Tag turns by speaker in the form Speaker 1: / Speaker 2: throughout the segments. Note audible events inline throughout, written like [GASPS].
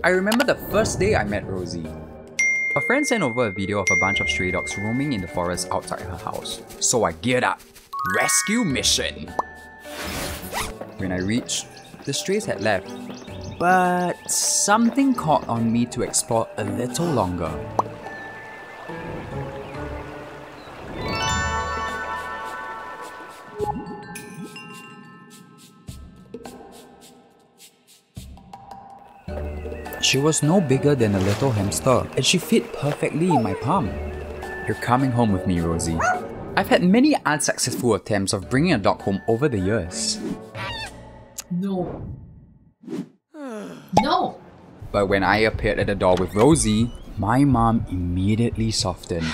Speaker 1: I remember the first day I met Rosie. A friend sent over a video of a bunch of stray dogs roaming in the forest outside her house. So I geared up. Rescue mission! When I reached, the strays had left. But something caught on me to explore a little longer. She was no bigger than a little hamster, and she fit perfectly in my palm. You're coming home with me, Rosie. I've had many unsuccessful attempts of bringing a dog home over the years.
Speaker 2: No. No!
Speaker 1: But when I appeared at the door with Rosie, my mom immediately softened.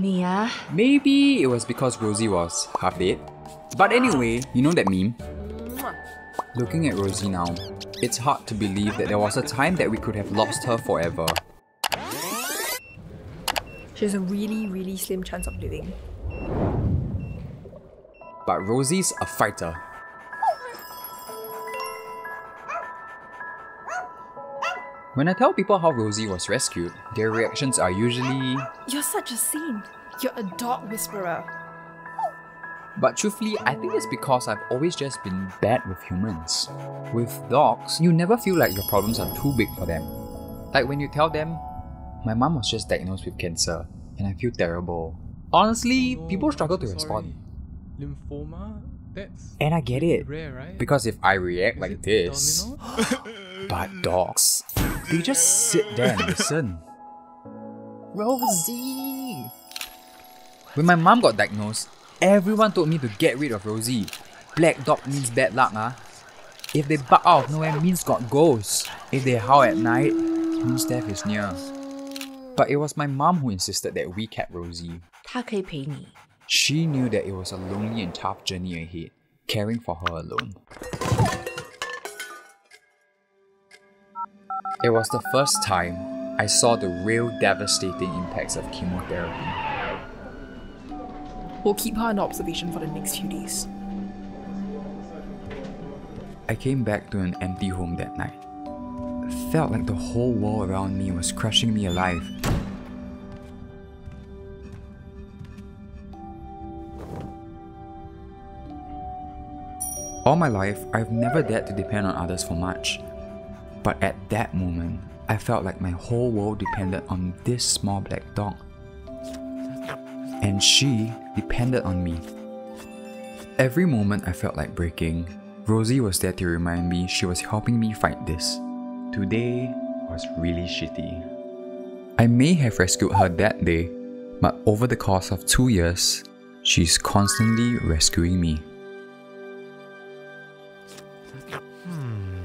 Speaker 3: 你啊
Speaker 1: ，Maybe it was because Rosie was half dead. But anyway, you know that meme? Looking at Rosie now, it's hard to believe that there was a time that we could have lost her forever.
Speaker 4: She has a really, really slim chance of living.
Speaker 1: But Rosie's a fighter. When I tell people how Rosie was rescued, their reactions are usually,
Speaker 4: You're such a saint. You're a dog whisperer.
Speaker 1: But truthfully, I think it's because I've always just been bad with humans. With dogs, you never feel like your problems are too big for them. Like when you tell them, my mom was just diagnosed with cancer and I feel terrible. Honestly, people struggle to
Speaker 5: so
Speaker 1: respond.
Speaker 5: Lymphoma? That's
Speaker 1: And I get it.
Speaker 5: rare, right?
Speaker 1: Because if I react
Speaker 5: Is
Speaker 1: like this, [GASPS] but dogs, they just sit there and listen. Rosie! When my mom got diagnosed, everyone told me to get rid of Rosie. Black dog means bad luck, ah. If they bark out of nowhere, means got ghosts. If they howl at night, means death is near. But it was my mom who insisted that we kept Rosie.
Speaker 3: 他可以陪你。
Speaker 1: She knew that it was a lonely and tough journey ahead, caring for her alone. It was the first time I saw the real devastating impacts of chemotherapy.
Speaker 4: We'll keep her under observation for the next few days.
Speaker 1: I came back to an empty home that night. Felt like the whole world around me was crushing me alive. All my life, I've never dared to depend on others for much. But at that moment, I felt like my whole world depended on this small black dog. And she depended on me. Every moment I felt like breaking, Rosie was there to remind me she was helping me fight this. Today was really shitty. I may have rescued her that day, but over the course of two years, she's constantly rescuing me. Hmm.